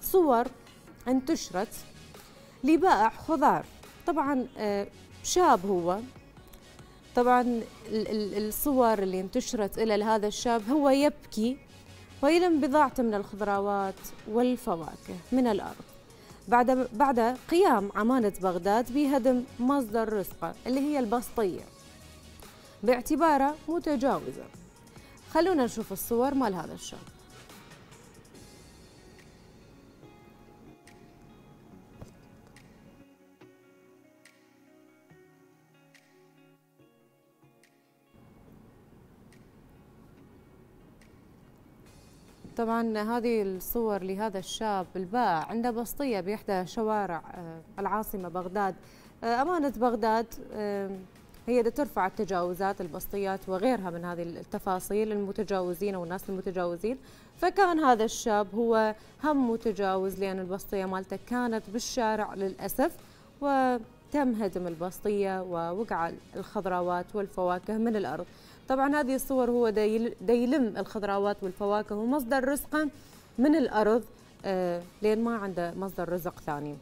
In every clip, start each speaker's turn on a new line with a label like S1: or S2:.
S1: صور انتشرت لبائع خضار. طبعا آه، شاب هو. طبعا الصور اللي انتشرت إلى هذا الشاب هو يبكي ويلم بضاعته من الخضروات والفواكه من الأرض. بعد بعد قيام عمانة بغداد بهدم مصدر رزقه اللي هي البسطية باعتبارها متجاوزة. خلونا نشوف الصور مال هذا الشاب. طبعا هذه الصور لهذا الشاب البائع عنده بسطية بإحدى شوارع آه، العاصمة بغداد. آه، أمانة بغداد آه، هي ترفع التجاوزات البسطيات وغيرها من هذه التفاصيل المتجاوزين أو الناس المتجاوزين. فكان هذا الشاب هو هم متجاوز لأن البسطية مالته كانت بالشارع للأسف وتم هدم البسطية ووقع الخضروات والفواكه من الأرض. طبعا هذه الصور هو يلم الخضروات والفواكه ومصدر رزقه من الأرض آه لين ما عنده مصدر رزق ثاني.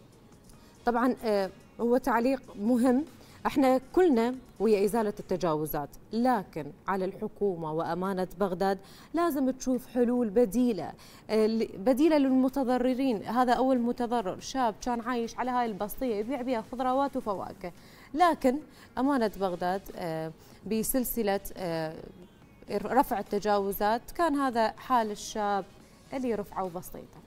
S1: طبعا آه هو تعليق مهم إحنا كلنا ويا إزالة التجاوزات لكن على الحكومة وأمانة بغداد لازم تشوف حلول بديلة آه، بديلة للمتضررين. هذا أول متضرر شاب كان عايش على هاي البسطية يبيع بها خضروات وفواكه. لكن أمانة بغداد آه، بسلسلة آه، رفع التجاوزات كان هذا حال الشاب اللي رفعوا بسيطه